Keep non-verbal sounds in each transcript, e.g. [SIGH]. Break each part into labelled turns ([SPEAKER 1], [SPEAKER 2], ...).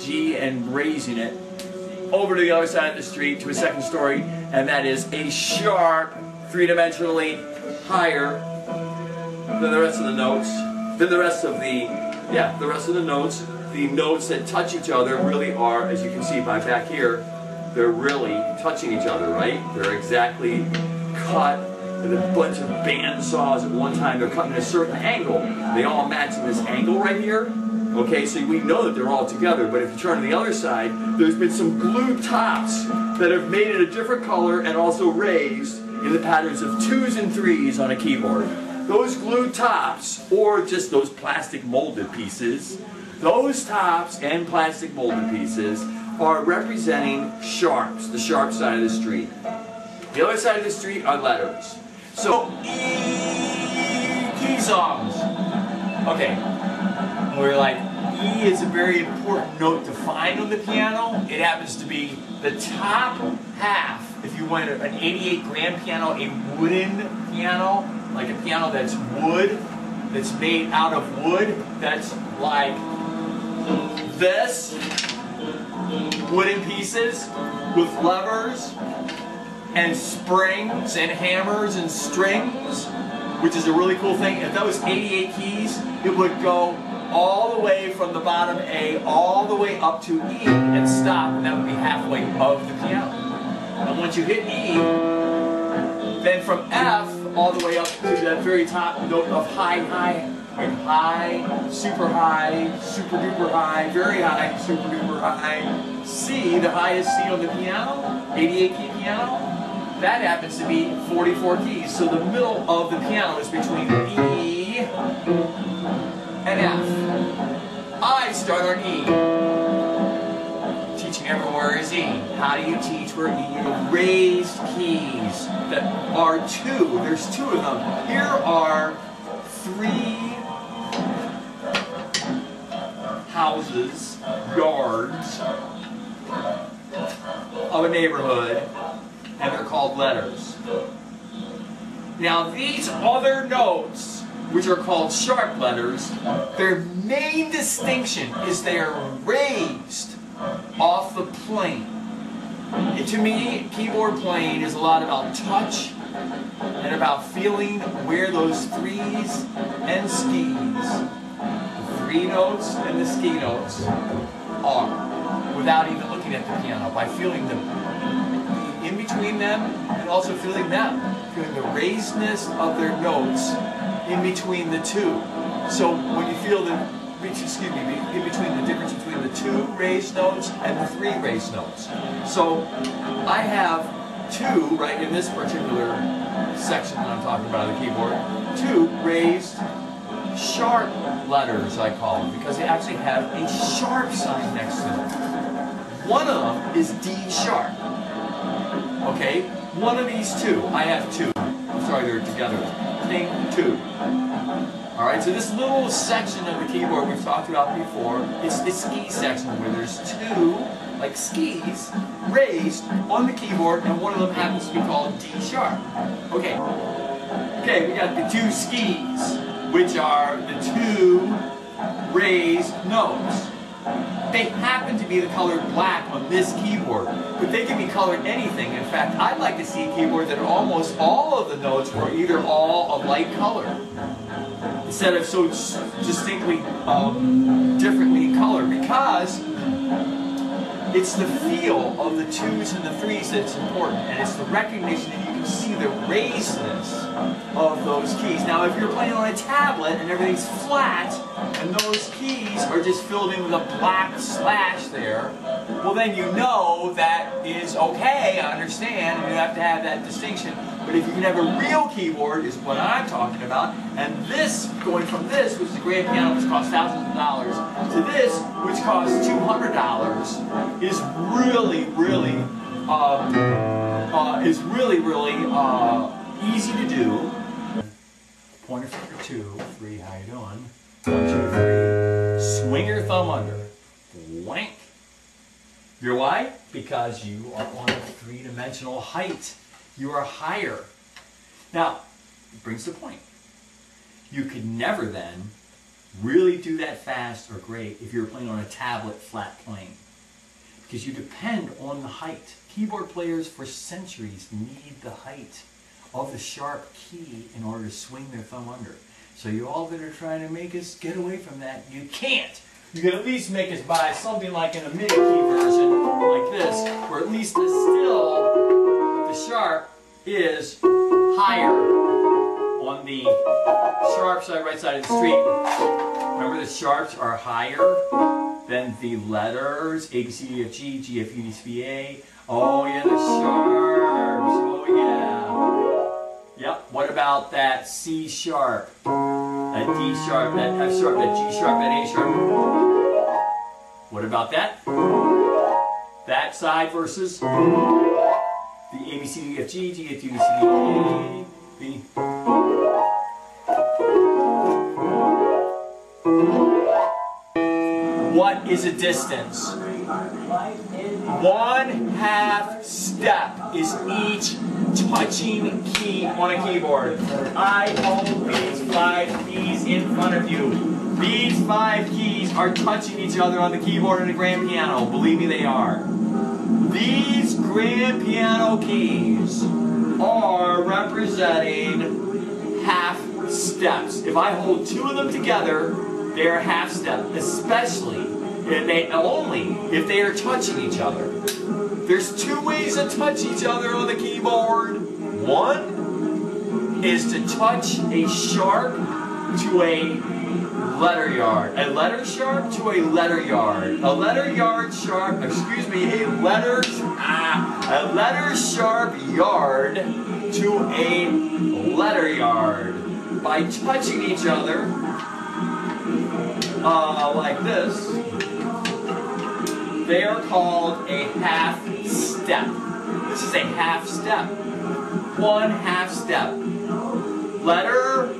[SPEAKER 1] G and raising it over to the other side of the street to a second story, and that is a sharp, three-dimensionally higher than the rest of the notes, than the rest of the, yeah, the rest of the notes. The notes that touch each other really are, as you can see by back here, they're really touching each other, right? They're exactly cut with a bunch of band saws at one time. They're cut in a certain angle. They all match in this angle right here. Okay, so we know that they're all together, but if you turn to the other side, there's been some glued tops that have made it a different color and also raised in the patterns of twos and threes on a keyboard. Those glued tops, or just those plastic molded pieces, those tops and plastic molded pieces are representing sharps, the sharp side of the street. The other side of the street are letters. So, E key songs. Okay, we're like, E is a very important note to find on the piano. It happens to be the top half. If you want an 88 grand piano, a wooden piano, like a piano that's wood, that's made out of wood, that's like this, wooden pieces with levers and springs and hammers and strings, which is a really cool thing. If that was 88 keys, it would go all the way from the bottom A all the way up to E and stop, and that would be halfway of the piano. And once you hit E, then from F all the way up to that very top note of high, high, high, super high, super duper high, very high, super duper high, C, the highest C on the piano, 88 key piano, that happens to be 44 keys. So the middle of the piano is between E and F. I start on E. Teaching everyone where is E. How do you teach where E? You raised keys that are two. There's two of them. Here are three houses, yards of a neighborhood, and they're called letters. Now these other notes which are called sharp letters, their main distinction is they are raised off the plane. And to me, keyboard playing is a lot about touch and about feeling where those threes and skis, the three notes and the ski notes, are without even looking at the piano, by feeling them in between them and also feeling them, feeling the raisedness of their notes in between the two. So when you feel the, excuse me, in between the difference between the two raised notes and the three raised notes. So I have two, right, in this particular section that I'm talking about on the keyboard, two raised sharp letters, I call them, because they actually have a sharp sign next to them. One of them is D sharp. Okay? One of these two. I have two. I'm sorry, they're together. Two. Alright, so this little section of the keyboard we've talked about before, it's the ski section where there's two, like skis, raised on the keyboard, and one of them happens to be called D sharp. Okay. Okay, we got the two skis, which are the two raised notes. They happen to be the color black on this keyboard, but they can be colored anything. In fact, I'd like to see a keyboard that almost all of the notes were either all a light color, instead of so distinctly um, differently in color, because it's the feel of the twos and the threes that's important, and it's the recognition that you see the raisedness of those keys. Now, if you're playing on a tablet and everything's flat, and those keys are just filled in with a black slash there, well then you know that is okay, I understand, and you have to have that distinction. But if you can have a real keyboard, is what I'm talking about, and this, going from this, which is a grand piano which costs thousands of dollars, to this, which costs $200, is really, really, um, uh, is really, really uh, easy to do. Pointer finger two, three, how you doing? One, two, three. Swing your thumb under. Wank. You're why? Because you are on a three-dimensional height. You are higher. Now, it brings the point. You could never then really do that fast or great if you're playing on a tablet flat plane because you depend on the height. Keyboard players for centuries need the height of the sharp key in order to swing their thumb under. So you all that are trying to make us get away from that, you can't. You can at least make us buy something like in a MIDI key version like this, where at least the still, the sharp is higher on the sharp side, right side of the street. Remember the sharps are higher than the letters A, B, C, D, F, G, G, F, U, D, C, B, A. Oh, oh yeah, the sharps. Oh yeah. Yep. What about that C sharp? That D sharp, that F sharp, that G sharp, that A sharp. What about that? That side versus the A, B, C, D, F, G, G, F, U, D, C, D, A, What is a distance? One half step is each touching key on a keyboard. I hold these five keys in front of you. These five keys are touching each other on the keyboard and the grand piano. Believe me, they are. These grand piano keys are representing half steps. If I hold two of them together, they are half step, especially if they only if they are touching each other. There's two ways to touch each other on the keyboard. One is to touch a sharp to a letter yard. A letter sharp to a letter yard. A letter yard sharp, excuse me, a letter, ah, a letter sharp yard to a letter yard. By touching each other, uh, like this, they are called a half step. This is a half step. One half step. Letter,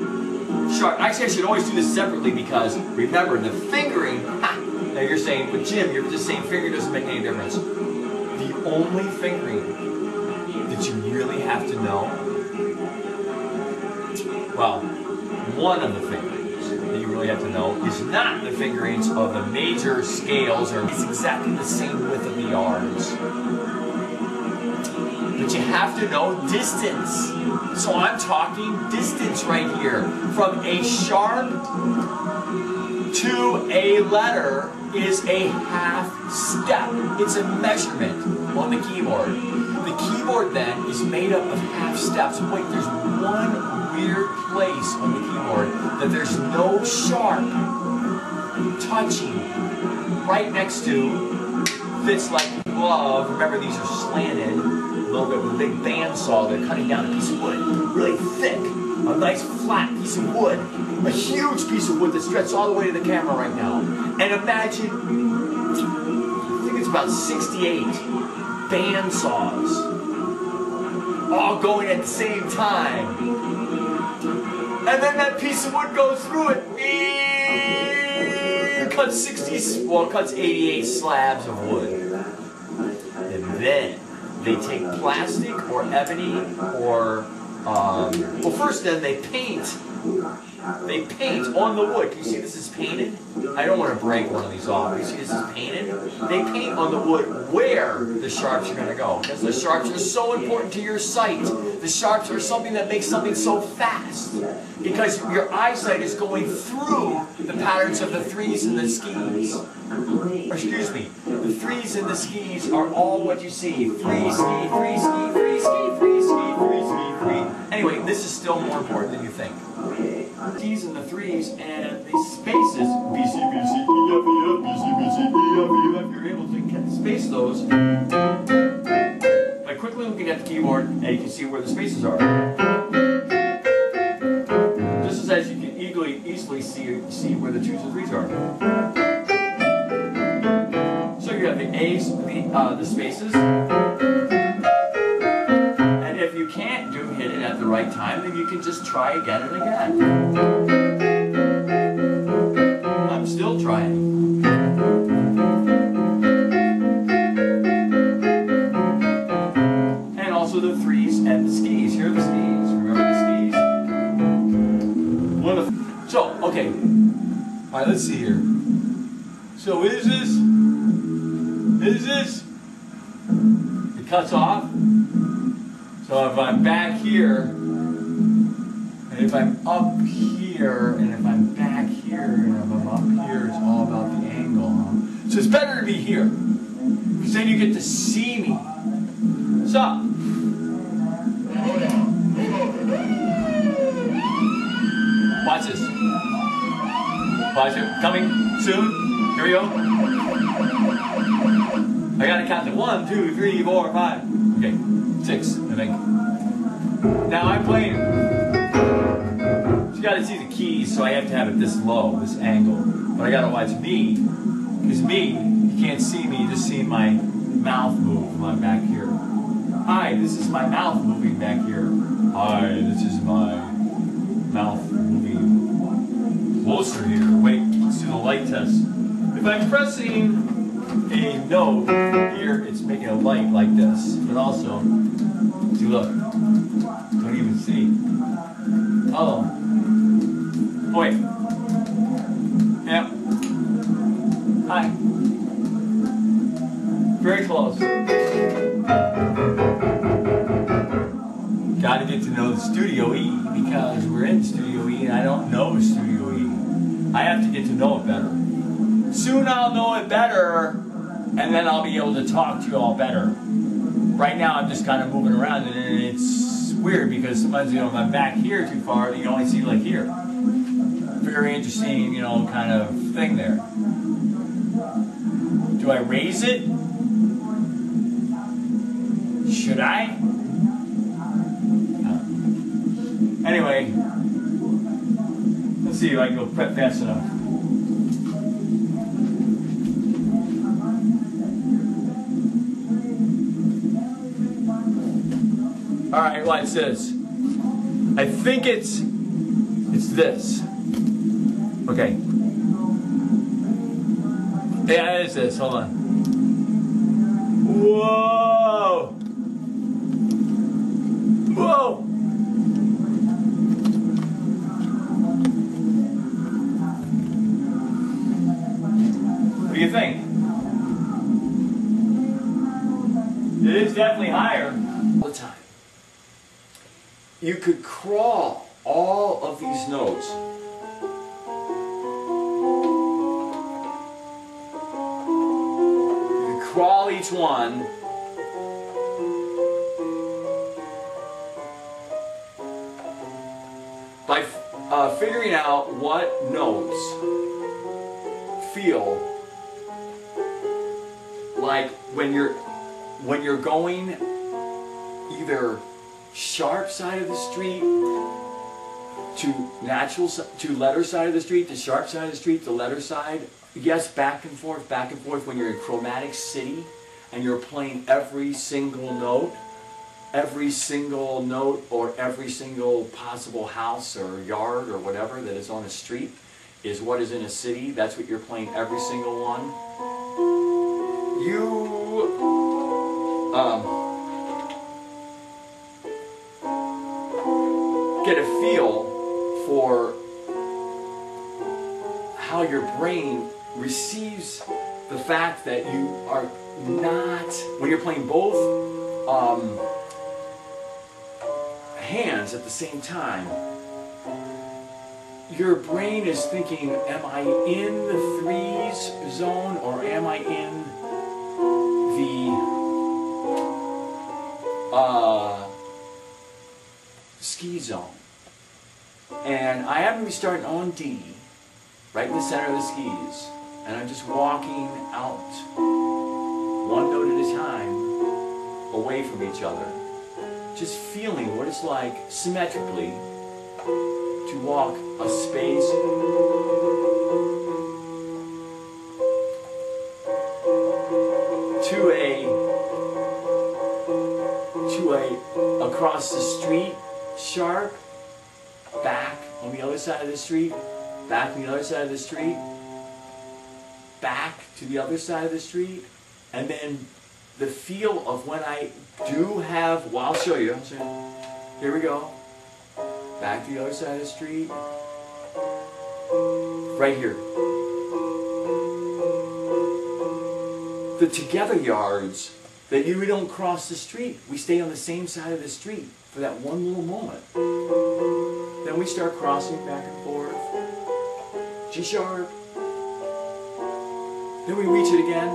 [SPEAKER 1] sharp. Actually, I should always do this separately because remember the fingering. Ha, now you're saying, but Jim, you're just saying finger doesn't make any difference. The only fingering that you really have to know, well, one of the you really have to know is not the fingerings of the major scales, or it's exactly the same width of the yards. But you have to know distance. So I'm talking distance right here. From a sharp to a letter is a half step. It's a measurement on the keyboard. The keyboard then is made up of half steps. Wait, there's one weird place on the keyboard that there's no sharp touching right next to fits like glove. Remember these are slanted a little bit with a big bandsaw. They're cutting down a piece of wood, really thick, a nice flat piece of wood, a huge piece of wood that stretches all the way to the camera right now. And imagine, I think it's about 68 bandsaws all going at the same time. And then that piece of wood goes through it. Okay. Cuts 60, well, cuts 88 slabs of wood. And then they take plastic or ebony or, um, well, first then they paint they paint on the wood. Can you see this is painted? I don't want to break one of these off. You see this is painted? They paint on the wood where the sharps are going to go. Because the sharps are so important to your sight. The sharps are something that makes something so fast. Because your eyesight is going through the patterns of the threes and the skis. Or excuse me, the threes and the skis are all what you see. Three ski, three ski, three ski, three ski, three ski, three. Anyway, this is still more important than you think. T's and the threes and the spaces, B, C, B, C, E, F, E, F, B, C, B, C, E, F, E, F, you're able to space those by quickly looking at the keyboard and you can see where the spaces are. Just as you can easily, easily see, see where the twos and threes are. So you have the A's, the, uh, the spaces, at the right time, then you can just try again and again. I'm still trying. And also the threes and the skis. Here are the skis. Remember the skis? One so, okay. All right, let's see here. So is this? Is this? It cuts off. So if I'm back here, and if I'm up here, and if I'm back here, and if I'm up here, it's all about the angle. Huh? So it's better to be here, because then you get to see me. So. Watch this. Watch it. Coming soon. Here we go. I gotta count to one, two, three, four, five. Okay, six, I think. Now I'm playing. You gotta see the keys, so I have to have it this low, this angle. But I gotta watch me, because me, you can't see me, you just see my mouth move I'm back here. Hi, this is my mouth moving back here. Hi, this is my mouth moving closer here. Wait, let's do the light test. If I'm pressing a note here, it's making a light like this. But also, see, look, don't even see. Oh, oh wait. Yep. Hi. Very close. Got to get to know the Studio E because we're in Studio E and I don't know Studio E. I have to get to know it better. Soon I'll know it better and then I'll be able to talk to you all better. Right now I'm just kind of moving around and it's weird because sometimes, you know, if I'm back here too far, you only see like here. Very interesting, you know, kind of thing there. Do I raise it? Should I? Anyway, let's see if I can go prep fast enough. This. I think it's it's this. Okay. Yeah, it is this. Hold on. You could crawl all of these notes. You could crawl each one. By uh, figuring out what notes feel like when you're when you're going either sharp side of the street to natural to letter side of the street to sharp side of the street to letter side. Yes back and forth back and forth when you're in chromatic city and you're playing every single note every single note or every single possible house or yard or whatever that is on a street is what is in a city. That's what you're playing every single one. You um, get a feel for how your brain receives the fact that you are not when you're playing both um, hands at the same time your brain is thinking am i in the threes zone or am i in the uh, ski zone. And I happen to be starting on D, right in the center of the skis. And I'm just walking out one note at a time away from each other. Just feeling what it's like symmetrically to walk a space to a to a across the street sharp on the other side of the street, back to the other side of the street, back to the other side of the street, and then the feel of when I do have, well, I'll show you. I'll show you. Here we go. Back to the other side of the street. Right here.
[SPEAKER 2] The together yards that you don't cross the street. We stay on the same side of the street for that one little moment. Then we start crossing back and forth. G sharp. Then we reach it again.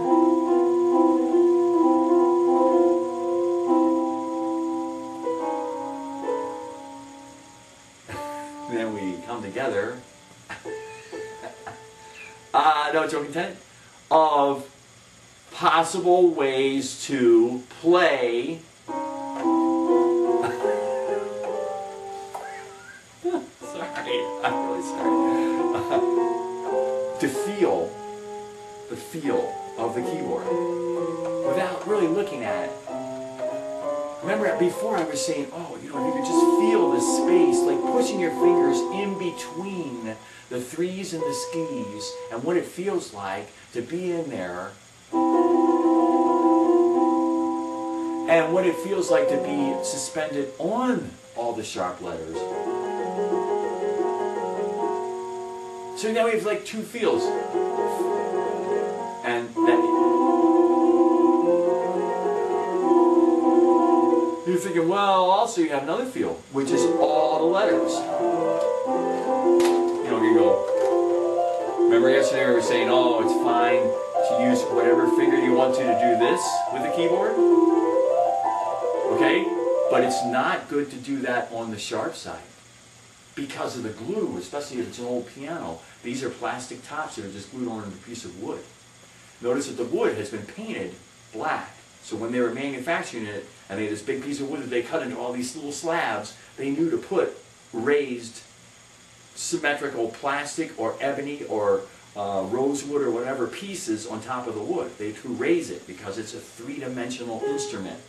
[SPEAKER 2] [LAUGHS] then we come together. uh, [LAUGHS] no joke intent. Of possible ways to play. Feel of the keyboard without really looking at it. Remember before I was saying, oh, you know, you could just feel the space, like pushing your fingers in between the threes and the skis, and what it feels like to be in there, and what it feels like to be suspended on all the sharp letters. So now we have like two feels. That You're thinking, well, also you have another feel, which is all the letters. You know, you go. Remember yesterday we were saying, oh, it's fine to use whatever finger you want to to do this with the keyboard. Okay? But it's not good to do that on the sharp side because of the glue, especially if it's an old piano. These are plastic tops that are just glued on a piece of wood. Notice that the wood has been painted black. So when they were manufacturing it, and they had this big piece of wood that they cut into all these little slabs, they knew to put raised symmetrical plastic or ebony or uh, rosewood or whatever pieces on top of the wood. They to raise it because it's a three-dimensional instrument,